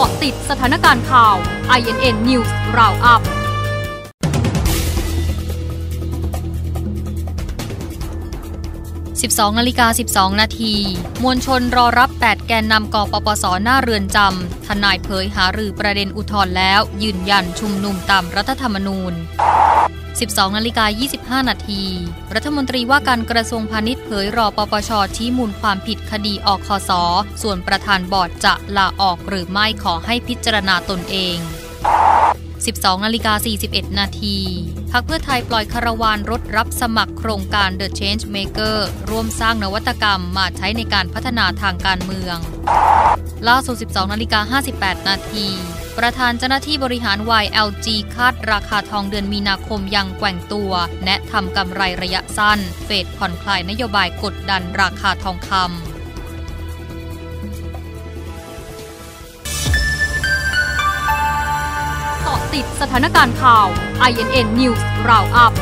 าะติดสถานการณ์ข่าว INN News Roundup 12นาฬิกา12 นาที มวลชนรอรับ 8 แกนนำกปปส หน้าเรือนจำ ทนายเผยหารือประเด็นอุทธรณ์แล้ว ยืนยันชุมนุมตามรัฐธรรมนูญ 12นาฬิกา25 นาที รัฐมนตรีว่าการกระทรวงพาณิชย์เผยรอปปชชี้มูลความผิดคดีออกคอสอส่วนประธานบอร์ดจะลาออกหรือไม่ขอให้พิจารณาตนเอง 12นาฬิกา41 นาทีพักเพื่อไทยปล่อยคาราวานรถรับสมัครโครงการ The Change Maker ร่วมสร้างนวัตกรรมมาใช้ในการพัฒนาทางการเมือง ล่าสุด 12นาฬิกา58 นาทีประธานเจ้าหน้าที่บริหาร YLG คาดราคาทองเดือนมีนาคมยังแกว่งตัว แนะทำกำไรระยะสั้น เฟดผ่อนคลายนโยบายกดดันราคาทองคำ ติดสถานการณ์ข่าว INN News Roundup